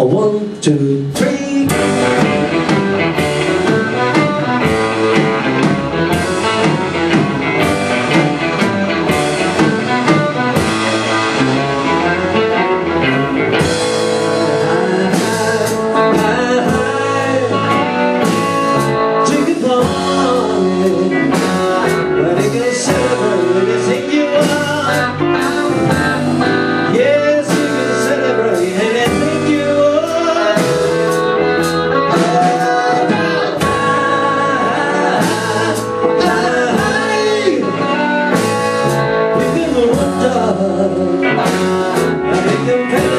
One, two, three. 듯해